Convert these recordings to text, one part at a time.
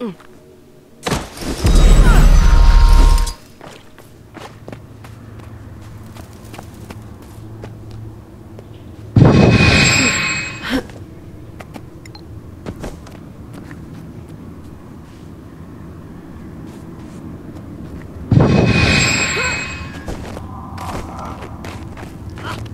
Mm. Ah!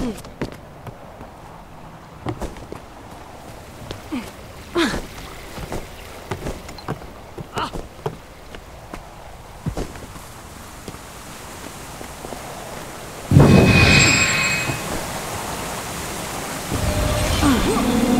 啊！啊！啊！啊！啊！